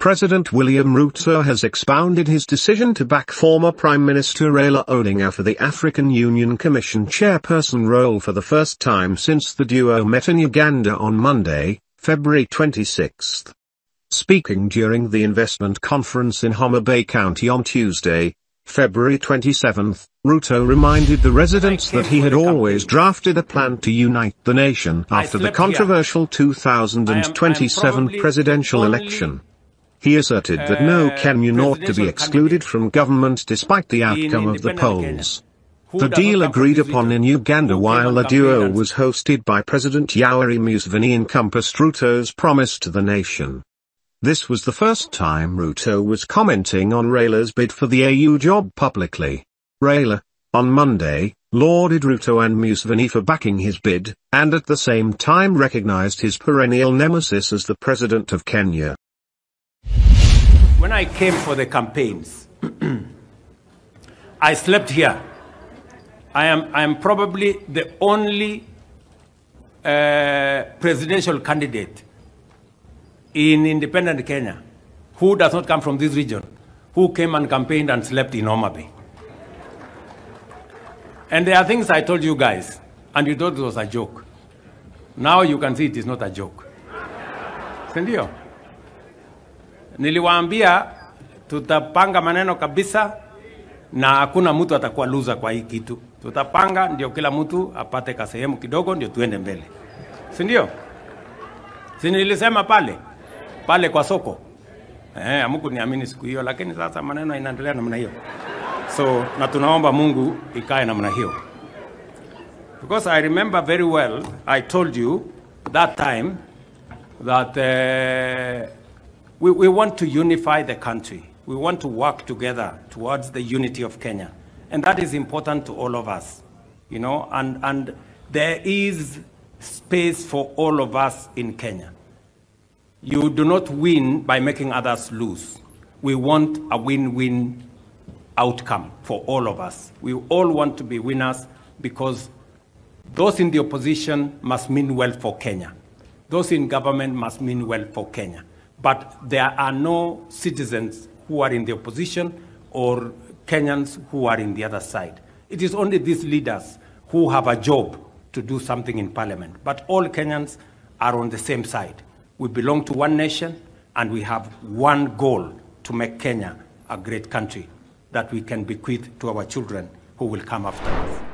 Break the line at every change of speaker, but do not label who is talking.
President William Ruto has expounded his decision to back former Prime Minister Raila Odinga for the African Union Commission chairperson role for the first time since the duo met in Uganda on Monday, February 26. Speaking during the investment conference in Homa Bay County on Tuesday, February 27, Ruto reminded the residents that he had always drafted a plan to unite the nation after the controversial 2027 presidential election. He asserted that no Kenyan ought to be excluded from government despite the outcome of the polls. The deal agreed upon in Uganda while the duo was hosted by President Yoweri Museveni encompassed Ruto's promise to the nation. This was the first time Ruto was commenting on Raila's bid for the AU job publicly. Raila, on Monday, lauded Ruto and Museveni for backing his bid, and at the same time recognized his perennial nemesis as the president of Kenya.
When I came for the campaigns, I slept here. I am, I am probably the only uh, presidential candidate in independent Kenya who does not come from this region, who came and campaigned and slept in Homa. And there are things I told you guys, and you thought it was a joke. Now you can see it is not a joke. Sindio? Niliwaambia tutapanga maneno kabisa na hakuna mtu atakuwa loser kwa hii kitu. Tutapanga ndio kila mtu apate kasehemu kidogo ndio tuende mbele. Si ndio? Si nilisema pale pale kwa soko. Eh, amuku niamini siku hiyo lakini sasa maneno inaendelea namna hiyo. So na tunaomba Mungu ikae namna hiyo. Because I remember very well I told you that time that uh, we, we want to unify the country. We want to work together towards the unity of Kenya. And that is important to all of us, you know, and, and there is space for all of us in Kenya. You do not win by making others lose. We want a win-win outcome for all of us. We all want to be winners because those in the opposition must mean well for Kenya. Those in government must mean well for Kenya. But there are no citizens who are in the opposition or Kenyans who are in the other side. It is only these leaders who have a job to do something in parliament. But all Kenyans are on the same side. We belong to one nation and we have one goal to make Kenya a great country that we can bequeath to our children who will come after us.